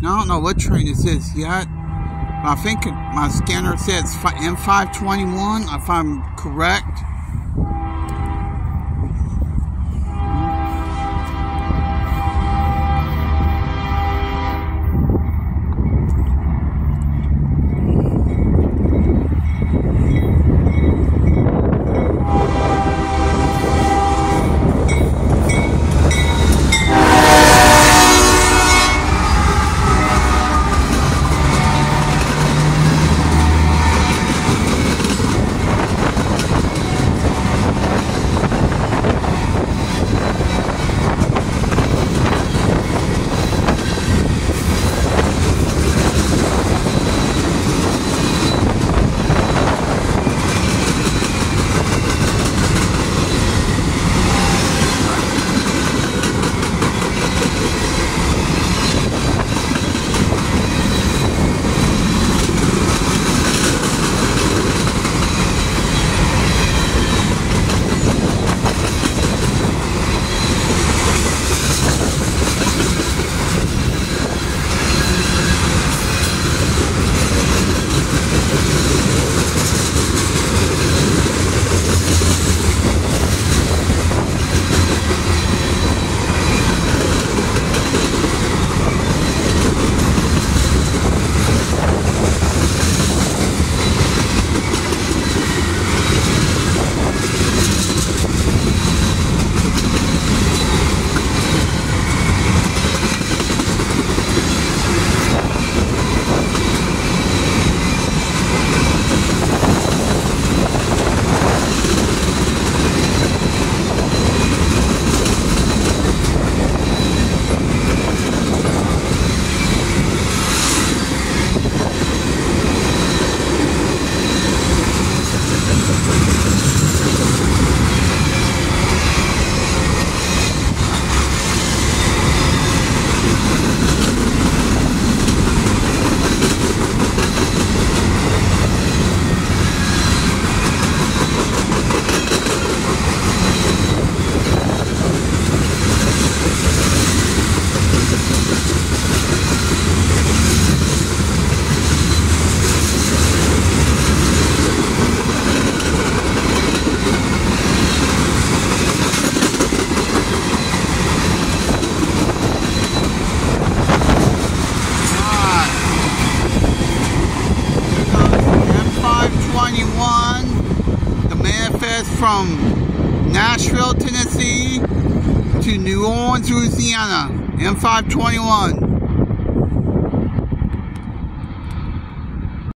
Now, I don't know what train is this is yet. But I think my scanner says M521, if I'm correct. From Nashville, Tennessee to New Orleans, Louisiana, M521.